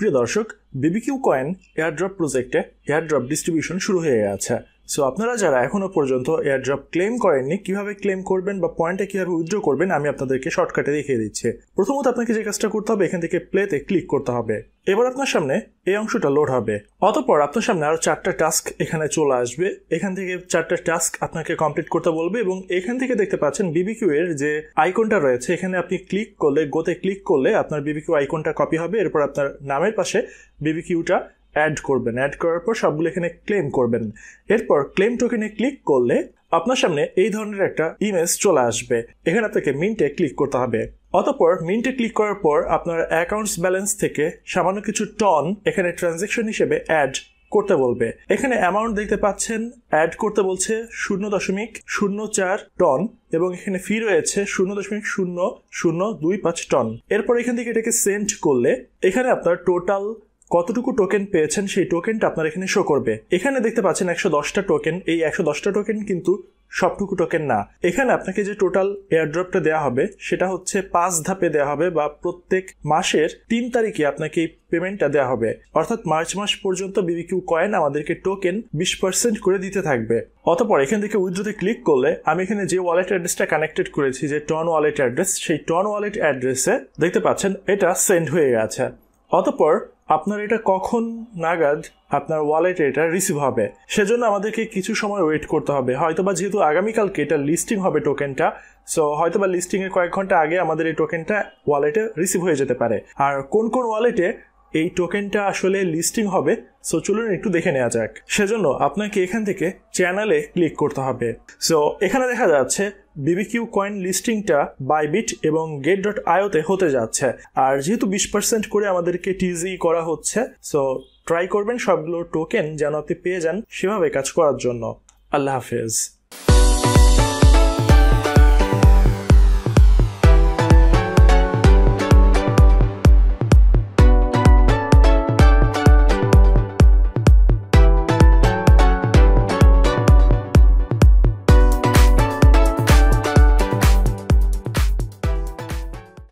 প্রিয় দর্শক BBQ coin airdrop প্রজেক্টে এয়ারড্রপ ডিস্ট্রিবিউশন শুরু হয়ে গেছে। সো আপনারা যারা এখনও পর্যন্ত এয়ারড্রপ ক্লেম করেননি, কীভাবে ক্লেম করবেন বা পয়েন্টে কীভাবে উইথড্র করবেন, আমি আপনাদেরকে শর্টকাটে দেখিয়ে দিচ্ছি। প্রথমত আপনাকে যে কাজটা করতে হবে, এখান থেকে প্লেতে ক্লিক করতে হবে। এবার আপনার সামনে এই অংশটা লোড হবে। অতপর আপনার সামনে আরও চারটা টাস্ক এখানে চলে আসবে। এখান থেকে চারটা টাস্ক আপনাকে কমপ্লিট করতে বলবে এবং এখান থেকে দেখতে পাচ্ছেন বিবিকিউ এর যে আইকনটা রয়েছে, এখানে আপনি ক্লিক করলে গোতে ক্লিক করলে আপনার বিবিকিউ আইকনটা কপি হবে। এরপর আপনার নামের পাশে বিবিকিউটা অ্যাড করবেন অ্যাড করার পর সবগুলো এখানে ক্লেম করবেন। এরপর ক্লেম টোকেনে ক্লিক করলে আপনার সামনে এই ধরনের একটা ইমেজ চলে আসবে। এখানে আপনাকে মিন্টে ক্লিক করতে হবে। অতপর মিন্টে ক্লিক করার পর আপনার অ্যাকাউন্টস ব্যালেন্স থেকে সামান্য কিছু টন এখানে ট্রানজেকশন হিসেবে অ্যাড করতে বলবে। এখানে অ্যামাউন্ট দেখতে পাচ্ছেন অ্যাড করতে বলছে শূন্য দশমিক শূন্য চার টন এবং এখানে ফি রয়েছে শূন্য দশমিক শূন্য শূন্য দুই পাঁচ টন এরপর এখান থেকে এটাকে সেন্ড করলে এখানে আপনার টোটাল কতটুকু টোকেন পেয়েছেন সেই টোকেনটা আপনার এখানে শো করবে। এখানে দেখতে পাচ্ছেন একশো দশটা টোকেন এই একশো দশটা টোকেন কিন্তু সবটুকু টোকেন না। এখানে আপনাকে যে টোটাল এয়ারড্রপটা দেওয়া হবে, সেটা হচ্ছে পাঁচ ধাপে দেওয়া হবে বা প্রত্যেক মাসের তিন তারিখে আপনাকে এই পেমেন্টটা দেওয়া হবে। অর্থাৎ মার্চ মাস পর্যন্ত বিবিকিউ কয়েন আমাদেরকে টোকেন বিশ পার্সেন্ট করে দিতে থাকবে। অতপর এখান থেকে উইথড্রোতে ক্লিক করলে আমি এখানে যে ওয়ালেট অ্যাড্রেসটা কানেক্টেড করেছি, যে টন ওয়ালেট অ্যাড্রেস সেই টন ওয়ালেট অ্যাড্রেসে দেখতে পাচ্ছেন এটা সেন্ড হয়ে গেছে। অতপর আপনার এটা কখন নাগাদ আপনার ওয়ালেটে এটা রিসিভ হবে? সেজন্য আমাদেরকে কিছু সময় ওয়েট করতে হবে। হয়তোবা যেহেতু আগামীকালকে এটা লিস্টিং হবে টোকেনটা সো হয়তোবা লিস্টিং এর কয়েক ঘণ্টা আগে আমাদের এই টোকেনটা ওয়ালেটে রিসিভ হয়ে যেতে পারে। আর কোন কোন ওয়ালেটে এই টোকেনটা আসলে লিস্টিং হবে সো চলুন একটু দেখে নেওয়া যাক। সেজন্য আপনাকে এখান থেকে চ্যানেলে ক্লিক করতে হবে। সো এখানে দেখা যাচ্ছে বিবিকিউ কয়েন লিস্টিংটা বাইবিট এবং গেট ডট আয়োতে হতে যাচ্ছে। আর যেহেতু বিশ পার্সেন্ট করে আমাদেরকে টিজি করা হচ্ছে সো ট্রাই করবেন সবগুলো টোকেন যেন আপনি পেয়ে যান সেভাবে কাজ করার জন্য। আল্লাহ হাফেজ।